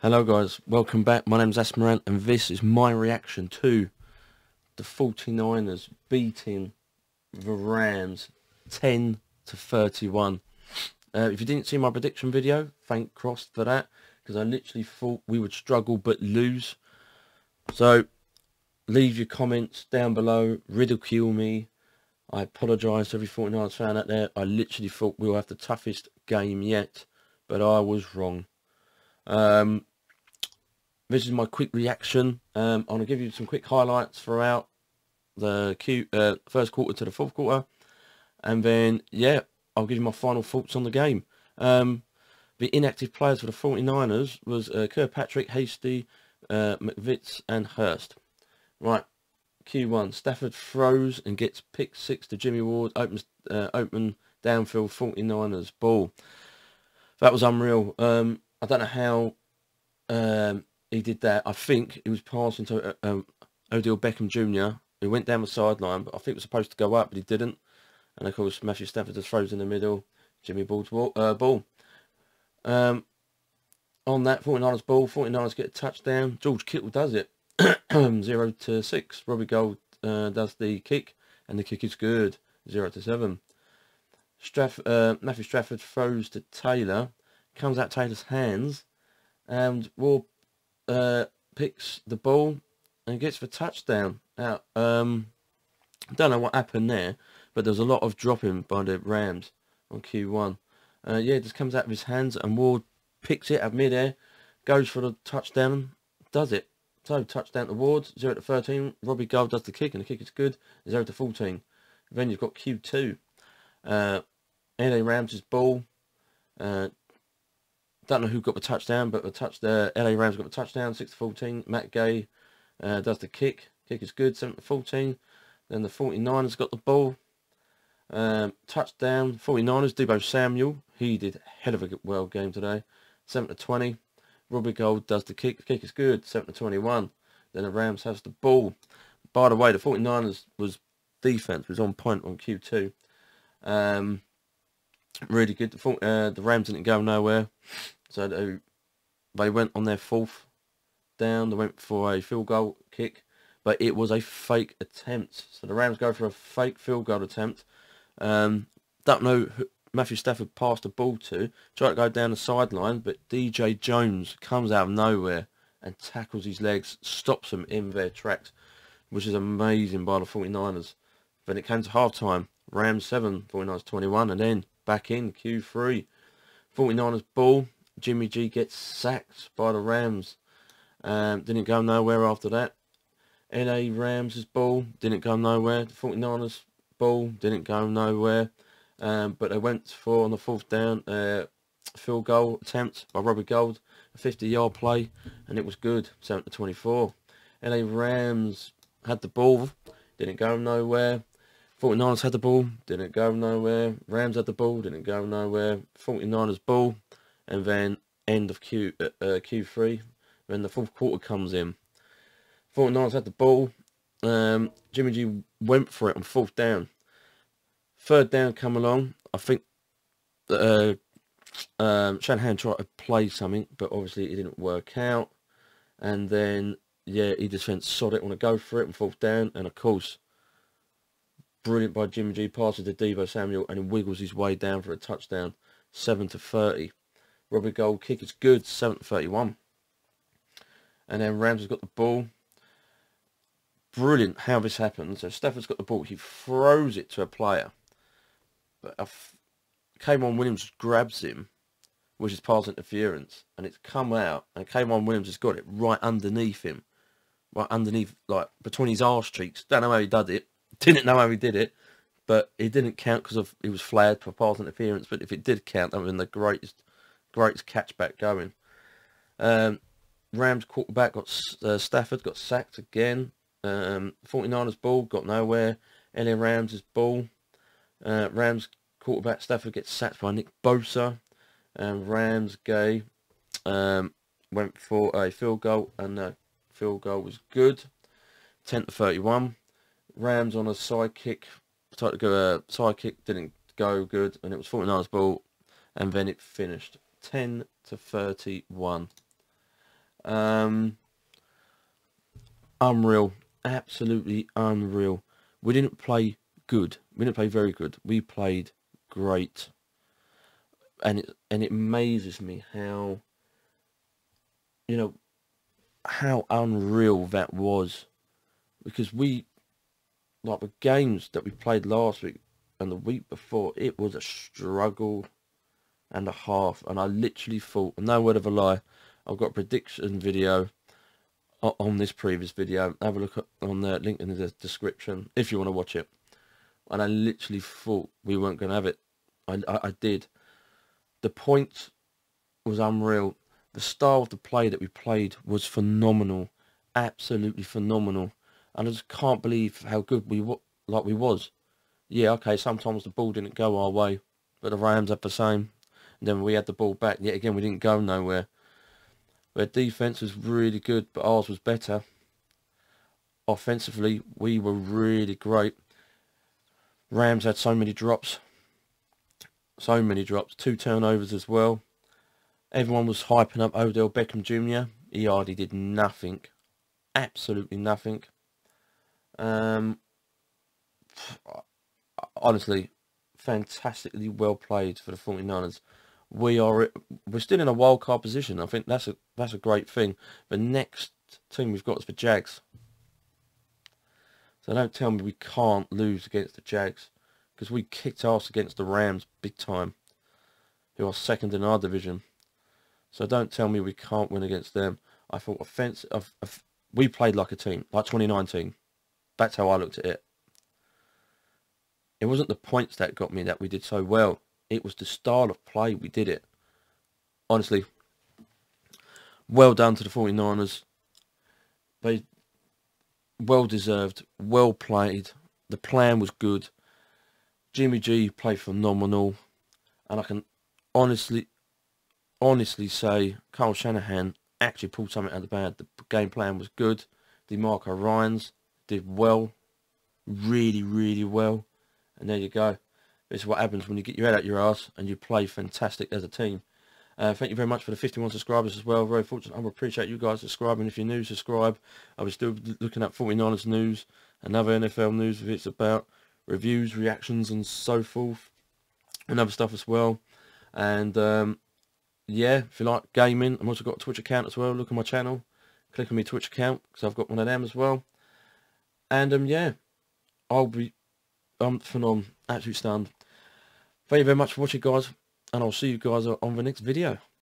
Hello guys, welcome back. My name's Asthma Ant and this is my reaction to the 49ers beating the Rams 10 to 31. Uh, if you didn't see my prediction video, thank cross for that because I literally thought we would struggle but lose. So leave your comments down below, ridicule me. I apologise to every 49ers fan out there. I literally thought we'll have the toughest game yet, but I was wrong. Um, this is my quick reaction. Um, I'm going to give you some quick highlights throughout the Q, uh, first quarter to the fourth quarter. And then, yeah, I'll give you my final thoughts on the game. Um, the inactive players for the 49ers was uh, Kirkpatrick, Hasty, uh, McVitz and Hurst. Right, Q1. Stafford throws and gets pick six to Jimmy Ward. Opens uh, open downfield 49ers ball. That was unreal. Um, I don't know how um, he did that. I think it was passing to uh, um, Odell Beckham Jr. who went down the sideline, but I think it was supposed to go up, but he didn't. And of course, Matthew Stafford just throws in the middle. Jimmy Ball's ball. Uh, ball. Um, on that 49ers ball, 49ers get a touchdown. George Kittle does it. 0 to 6. Robbie Gould uh, does the kick, and the kick is good. 0 to 7. Straff uh, Matthew Stafford throws to Taylor. Comes out Taylor's hands. And Ward uh, picks the ball and gets the touchdown. Now, um, don't know what happened there, but there's a lot of dropping by the Rams on Q1. Uh, yeah, just comes out of his hands and Ward picks it at mid-air, goes for the touchdown, does it. So, touchdown to Ward, 0 to 13. Robbie Gould does the kick, and the kick is good, 0 to 14. Then you've got Q2. Uh, LA Rams' ball. Uh, don't know who got the touchdown, but the touch the LA Rams got the touchdown, 6 to 14. Matt Gay uh, does the kick. Kick is good, 7 to 14. Then the 49ers got the ball. Um, touchdown, 49ers, Deebo Samuel. He did a hell of a well game today. 7 to 20. Robbie Gould does the kick. The kick is good, 7 to 21. Then the Rams has the ball. By the way, the 49ers was defense was on point on Q2. Um, really good. The, uh, the Rams didn't go nowhere. So they, they went on their fourth down. They went for a field goal kick, but it was a fake attempt. So the Rams go for a fake field goal attempt. Um, don't know who Matthew Stafford passed the ball to. Tried to go down the sideline, but DJ Jones comes out of nowhere and tackles his legs, stops them in their tracks, which is amazing by the 49ers. Then it came to halftime. Rams 7, 49ers 21, and then back in Q3. 49ers ball, Jimmy G gets sacked by the Rams. Um, didn't go nowhere after that. LA Rams' ball didn't go nowhere. The 49ers ball didn't go nowhere. Um, but they went for on the fourth down uh, field goal attempt by Robbie Gould, a 50-yard play, and it was good, 7 to 24. LA Rams had the ball, didn't go nowhere. 49ers had the ball, didn't go nowhere. Rams had the ball, didn't go nowhere. 49ers ball, and then end of Q uh, uh, Q3 Then the fourth quarter comes in. 49ers had the ball. Um, Jimmy G went for it on fourth down. Third down come along. I think uh, um, Shanahan tried to play something, but obviously it didn't work out. And then, yeah, he just went sod it, want to go for it on fourth down. And of course, brilliant by Jimmy G passes to Deebo Samuel and he wiggles his way down for a touchdown. 7 to 30. Robbie Gould kick is good, 7 31. And then Rams has got the ball. Brilliant how this happens. So Stafford's got the ball. He throws it to a player. But K'Waun Williams grabs him, which is pass interference. And it's come out. And K'Waun Williams has got it right underneath him. Right underneath, like, between his arse cheeks. Don't know how he did it. Didn't know how he did it but it didn't count because of it was flagged for pass interference. But if it did count, that would have been the greatest greatest catchback going. Um, Rams quarterback got uh, Stafford got sacked again. Um, 49ers ball got nowhere. LA Rams' ball. Uh, Rams quarterback Stafford gets sacked by Nick Bosa. And Rams Gay um, went for a field goal and the field goal was good. 10 to 31. Rams on a side kick. Tried to go a uh, side kick, didn't go good, and it was 49ers ball, and then it finished 10 to 31. Um, unreal, absolutely unreal. We didn't play good. We didn't play very good. We played great, and it and it amazes me how you know how unreal that was because we like the games that we played last week and the week before it was a struggle and a half and I literally thought no word of a lie I've got a prediction video on this previous video. Have a look on the link in the description if you want to watch it. And I literally thought we weren't going to have it. I, I, I did. The point was unreal. The style of the play that we played was phenomenal absolutely phenomenal. And I just can't believe how good we were, like we was. Yeah okay sometimes the ball didn't go our way but the Rams had the same and then we had the ball back yet again we didn't go nowhere their defense was really good but ours was better offensively we were really great Rams had so many drops so many drops two turnovers as well Everyone was hyping up Odell Beckham Jr. He hardly did nothing. Absolutely nothing. Um, honestly, fantastically well played for the 49ers. We are we're still in a wild card position. I think that's a that's a great thing. The next team we've got is the Jags. So don't tell me we can't lose against the Jags because we kicked ass against the Rams big time, who are second in our division. So don't tell me we can't win against them. I thought offense of, we played like a team, like 2019. That's how I looked at it. It wasn't the points that got me that we did so well. It was the style of play we did it. Honestly, well done to the 49ers. They well deserved, well played. The plan was good. Jimmy G played phenomenal. And I can honestly honestly say Kyle Shanahan actually pulled something out of the bag. The game plan was good. DeMeco Ryans did well, really, really well. And there you go. This is what happens when you get your head out your ass and you play fantastic as a team. Uh, thank you very much for the 51 subscribers as well. Very fortunate. I appreciate you guys subscribing. If you're new, subscribe. I was still looking at 49ers news and other NFL news if it's about reviews, reactions and so forth. And other stuff as well. And um, yeah, if you like gaming, I've also got a Twitch account as well. Look at my channel. Click on my Twitch account because I've got one of them as well. And um, yeah, I'll be um phenomenal, absolutely stunned. Thank you very much for watching, guys, and I'll see you guys on the next video.